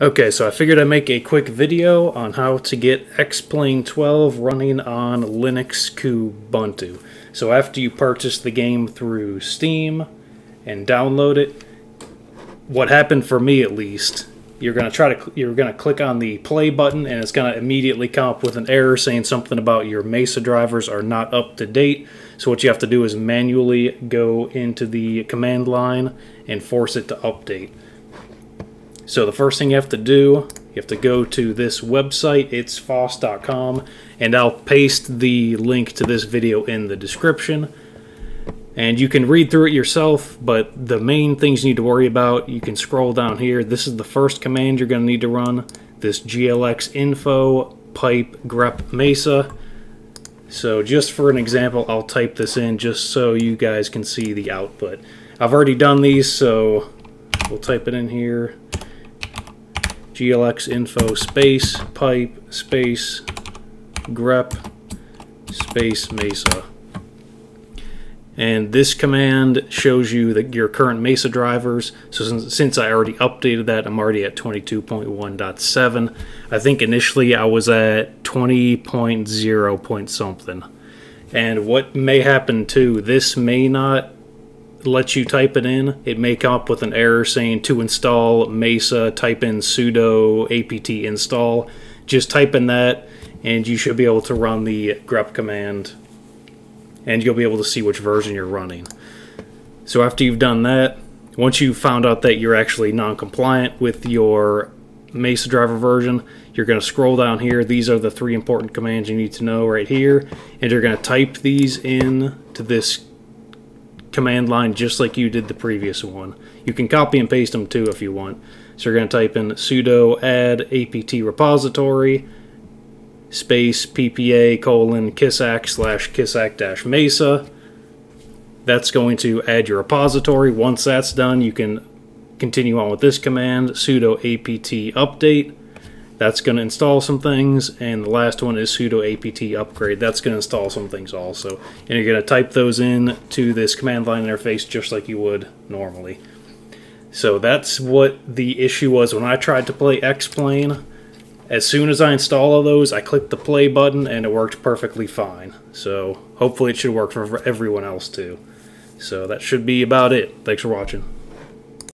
Okay, so I figured I'd make a quick video on how to get X-Plane 12 running on Linux Kubuntu. So after you purchase the game through Steam and download it, what happened for me at least, you're gonna try to you're gonna click on the play button and it's gonna immediately come up with an error saying something about your Mesa drivers are not up to date. So what you have to do is manually go into the command line and force it to update. So the first thing you have to do, you have to go to this website, itsfoss.com, and I'll paste the link to this video in the description. And you can read through it yourself, but the main things you need to worry about, you can scroll down here. This is the first command you're going to need to run, this glx info pipe grep mesa. So just for an example, I'll type this in just so you guys can see the output. I've already done these, so we'll type it in here glx info space pipe space grep space mesa. And this command shows you that your current Mesa drivers. So since, since I already updated that, I'm already at 22.1.7. I think initially I was at 20.0 point something. And what may happen too, this may not lets you type it in, it may come up with an error saying to install Mesa, type in sudo apt install. Just type in that and you should be able to run the grep command and you'll be able to see which version you're running. So after you've done that, once you've found out that you're actually non-compliant with your Mesa driver version, you're going to scroll down here. These are the three important commands you need to know right here. And you're going to type these in to this command line just like you did the previous one. You can copy and paste them too if you want. So you're going to type in sudo add apt repository space ppa colon kisak slash kisak dash mesa. That's going to add your repository. Once that's done, you can continue on with this command sudo apt update that's going to install some things, and the last one is sudo apt upgrade. That's going to install some things also. And you're going to type those in to this command line interface just like you would normally. So that's what the issue was when I tried to play X-Plane. As soon as I install all those, I clicked the play button and it worked perfectly fine. So hopefully it should work for everyone else too. So that should be about it. Thanks for watching.